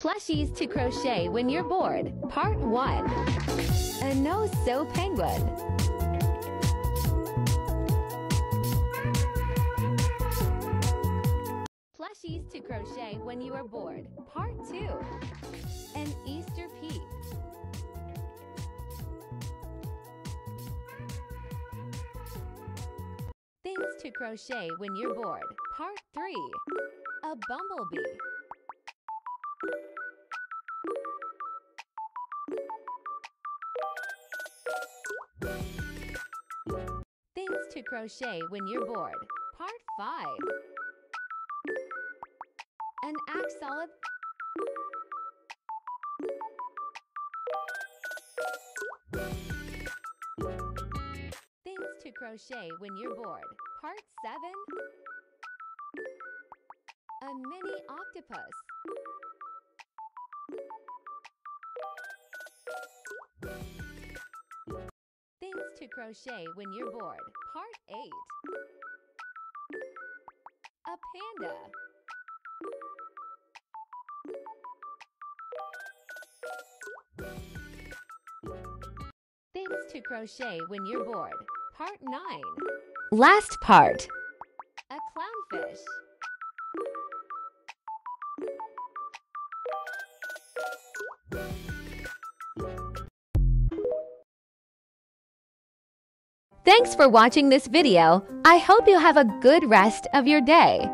Plushies to crochet when you're bored, part 1. A no-sew penguin. Plushies to crochet when you are bored, part 2. An Easter peep. Things to crochet when you're bored, part 3. A bumblebee. Things to crochet when you're bored. Part 5. An axolotl. Things to crochet when you're bored. Part 7. A mini octopus. Crochet when you're bored. Part 8. A panda. Things to crochet when you're bored. Part 9. Last part. A clownfish. Thanks for watching this video. I hope you have a good rest of your day.